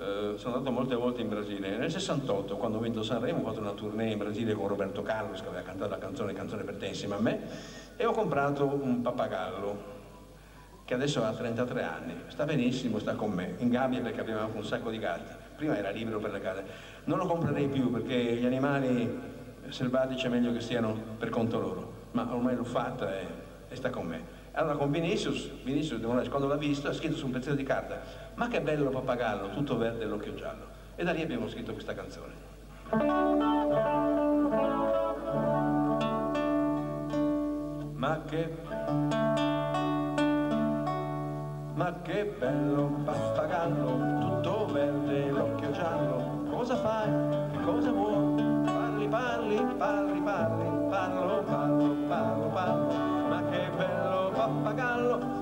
eh, sono andato molte volte in Brasile. Nel 68, quando ho vinto Sanremo, ho fatto una tournée in Brasile con Roberto Carlos, che aveva cantato la canzone Canzone per te insieme a me, e ho comprato un pappagallo che adesso ha 33 anni, sta benissimo, sta con me, in gabbia perché abbiamo un sacco di gatti, prima era libero per le case, non lo comprerei più perché gli animali selvatici è meglio che stiano per conto loro, ma ormai l'ho fatta e, e sta con me. Allora con Vinicius, Vinicius quando l'ha visto ha scritto su un pezzetto di carta ma che bello pappagallo, tutto verde e l'occhio giallo. E da lì abbiamo scritto questa canzone. Ma che... Ma che bello pappagallo, tutto verde e l'occhio giallo. Cosa fai? Cosa vuoi? Parli, parli, parli, parli, parlo,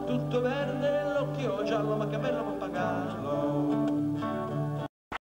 tutto verde l'occhio giallo, ma pappagallo.